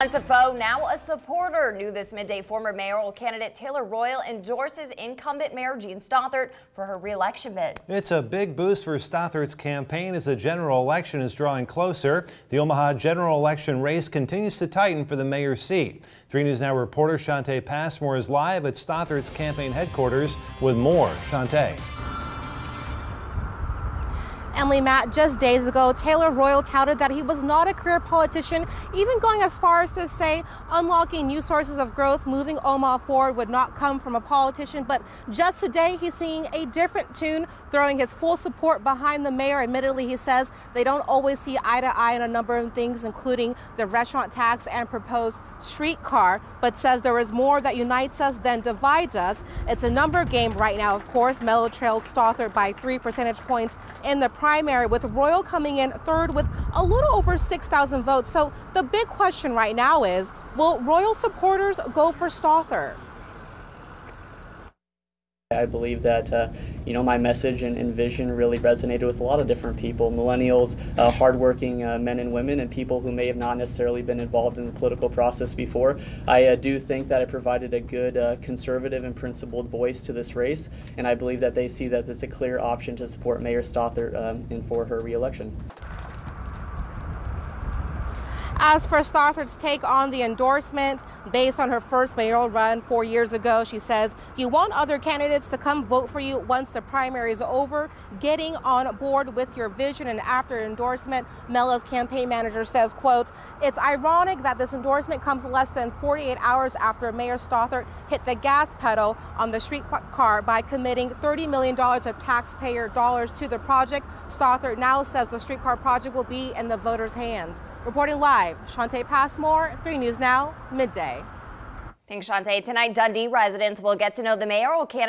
Once a foe, now a supporter. New this midday, former mayoral candidate Taylor Royal endorses incumbent Mayor Jean Stothert for her reelection bid. It's a big boost for Stothert's campaign as the general election is drawing closer. The Omaha general election race continues to tighten for the mayor's seat. 3 News Now reporter Shantae Passmore is live at Stothert's campaign headquarters with more. Shantae. Emily Matt, just days ago, Taylor Royal touted that he was not a career politician, even going as far as to say unlocking new sources of growth, moving Omaha forward would not come from a politician. But just today, he's singing a different tune, throwing his full support behind the mayor. Admittedly, he says they don't always see eye to eye on a number of things, including the restaurant tax and proposed streetcar, but says there is more that unites us than divides us. It's a number game right now, of course. Mello trailed Stothert by three percentage points in the primary, with Royal coming in third with a little over 6,000 votes. So the big question right now is will Royal supporters go for Stothert? I believe that uh, you know my message and, and, vision really resonated with a lot of different people, millennials, uh, hardworking uh, men and women, and people who may have not necessarily been involved in the political process before. I uh, do think that I provided a good uh, conservative and principled voice to this race, and I believe that they see that it's a clear option to support Mayor Stothert um, in for her reelection. As for Stothert's take on the endorsement, based on her first mayoral run four years ago, she says, You want other candidates to come vote for you once the primary is over, getting on board with your vision. And after endorsement, Mello's campaign manager says, quote, It's ironic that this endorsement comes less than 48 hours after Mayor Stothert hit the gas pedal on the streetcar by committing $30 million of taxpayer dollars to the project. Stothert now says the streetcar project will be in the voters' hands. Reporting live, Shantae Passmore, 3 News Now, midday. Thanks, Shantae. Tonight, Dundee residents will get to know the mayoral candidate.